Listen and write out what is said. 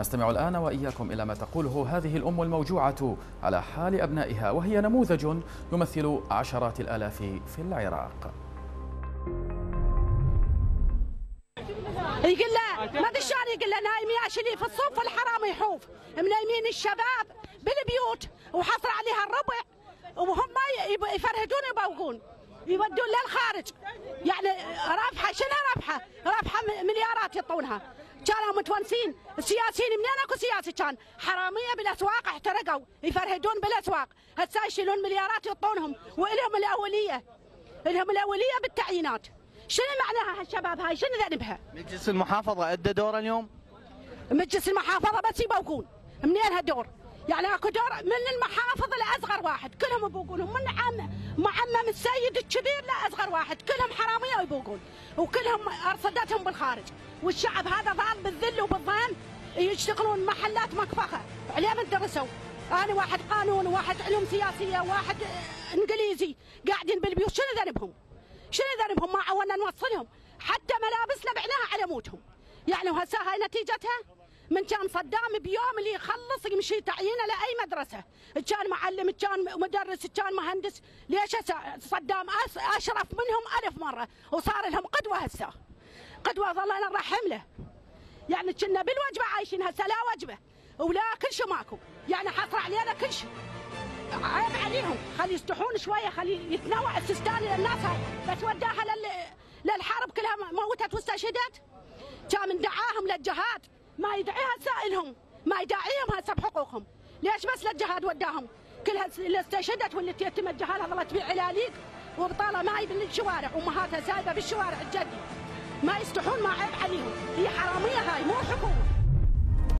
نستمع الآن وإياكم إلى ما تقوله هذه الأم الموجوعة على حال أبنائها وهي نموذج يمثل عشرات الآلاف في العراق. يقول له ما شلون يقول له نايم ياشلي في الصوف الحرام يحوف. منيمين الشباب بالبيوت وحصر عليها الربع وهم يفرهدون يبوقون يودون للخارج. يعني رابحة شنو رابحة؟ رابحة مليارات يعطونها كانوا متونسين السياسيين منين أكو سياسي كان؟ حرامية بالأسواق احترقوا يفرهدون بالأسواق. هسه يشيلون مليارات يعطونهم والهم الأولية. لهم الأولية بالتعيينات. شنو معناها هالشباب هاي؟ شنو ذنبها؟ مجلس المحافظة أدى دور اليوم؟ مجلس المحافظة بس يبوقون. منين هالدور؟ يعني أكو دور من المحافظ لأصغر واحد. كلهم يبوقون. من عم معمم السيد الكبير لأصغر واحد. كلهم حرامية ويبوقون وكلهم أرصدتهم بالخارج. والشعب هذا ضال بالذل وبالظلم يشتغلون محلات مكفخة. عليهم درسوا أنا واحد قانون وواحد علوم سياسية وواحد إنجليزي قاعدين بالبيوت. شنو ذنبهم؟ شنو ذنبهم؟ ما عونا نوصلهم. حتى ملابسنا بعناها على موتهم. يعني وهسه هاي نتيجتها؟ من كان صدام بيوم اللي يخلص يمشي تعيينه لأي مدرسة. كان معلم كان مدرس كان مهندس. ليش صدام أشرف منهم ألف مرة وصار لهم قدوة هسه؟ قدوه ظلنا نرحم له يعني كنا بالوجبة عايشين هسه لا وجبة ولا كل شيء ماكو. يعني حصر علينا كل شيء. عيب عليهم. خلي يستحون شوية خلي يتنوع السيستان للناس هاي. بس وداها لل... للحرب كلها موتت واستشهدت. كان دعاهم للجهاد. ما يدعيها سائلهم ما يداعيهم هسه بحقوقهم. ليش بس للجهاد وداهم؟ كلها اللي استشهدت واللي تيتم الجهال ظلت بعلاليق وبطالة ماي بالشوارع أمهاتها سايبة بالشوارع الجدي. ما يستحون ما عيب عليهم. هي حرامية هاي مو حكومة.